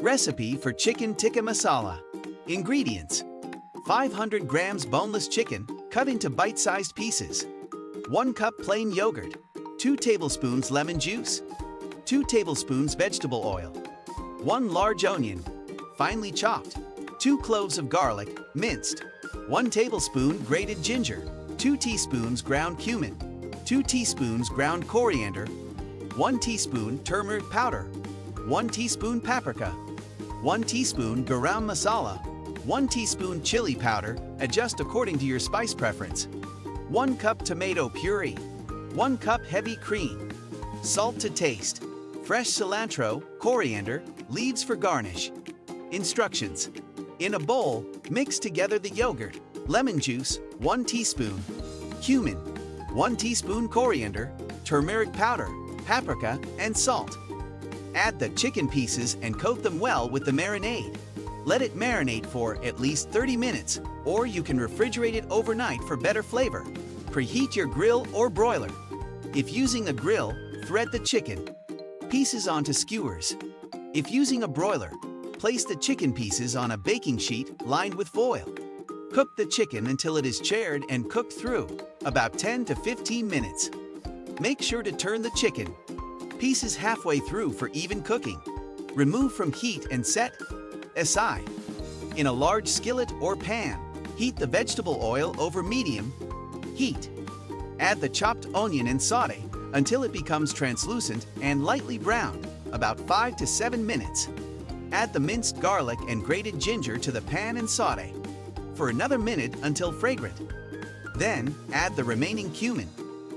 Recipe for Chicken Tikka Masala. Ingredients. 500 grams boneless chicken cut into bite sized pieces, 1 cup plain yogurt, 2 tablespoons lemon juice, 2 tablespoons vegetable oil, 1 large onion, finely chopped, 2 cloves of garlic, minced, 1 tablespoon grated ginger, 2 teaspoons ground cumin, 2 teaspoons ground coriander, 1 teaspoon turmeric powder, 1 teaspoon paprika, 1 teaspoon garam masala, 1 teaspoon chili powder, adjust according to your spice preference, 1 cup tomato puree, 1 cup heavy cream, salt to taste, fresh cilantro, coriander, leaves for garnish. Instructions. In a bowl, mix together the yogurt, lemon juice, 1 teaspoon, cumin, 1 teaspoon coriander, turmeric powder, paprika, and salt. Add the chicken pieces and coat them well with the marinade. Let it marinate for at least 30 minutes, or you can refrigerate it overnight for better flavor. Preheat your grill or broiler. If using a grill, thread the chicken pieces onto skewers. If using a broiler, place the chicken pieces on a baking sheet lined with foil. Cook the chicken until it is charred and cooked through, about 10 to 15 minutes. Make sure to turn the chicken pieces halfway through for even cooking. Remove from heat and set aside. In a large skillet or pan, heat the vegetable oil over medium heat. Add the chopped onion and saute until it becomes translucent and lightly browned, about 5 to 7 minutes. Add the minced garlic and grated ginger to the pan and saute for another minute until fragrant. Then add the remaining cumin,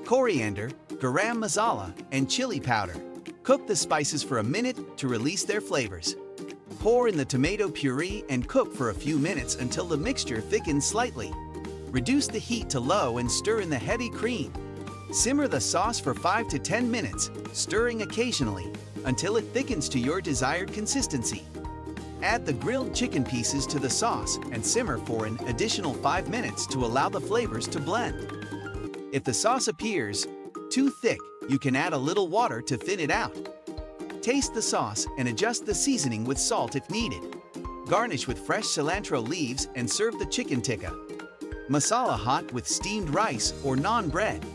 coriander, garam masala, and chili powder. Cook the spices for a minute to release their flavors. Pour in the tomato puree and cook for a few minutes until the mixture thickens slightly. Reduce the heat to low and stir in the heavy cream. Simmer the sauce for 5 to 10 minutes, stirring occasionally, until it thickens to your desired consistency. Add the grilled chicken pieces to the sauce and simmer for an additional 5 minutes to allow the flavors to blend. If the sauce appears too thick, you can add a little water to thin it out. Taste the sauce and adjust the seasoning with salt if needed. Garnish with fresh cilantro leaves and serve the chicken tikka. Masala hot with steamed rice or naan bread.